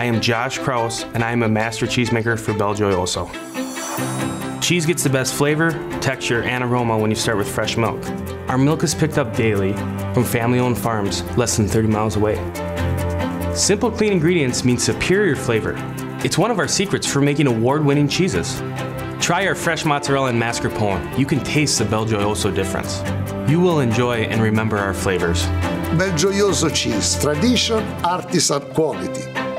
I am Josh Kraus, and I am a master cheesemaker for Belgioioso. Cheese gets the best flavor, texture, and aroma when you start with fresh milk. Our milk is picked up daily from family owned farms less than 30 miles away. Simple, clean ingredients mean superior flavor. It's one of our secrets for making award winning cheeses. Try our fresh mozzarella and mascarpone. You can taste the Belgioioso difference. You will enjoy and remember our flavors. Belgioioso cheese, tradition, artisan quality.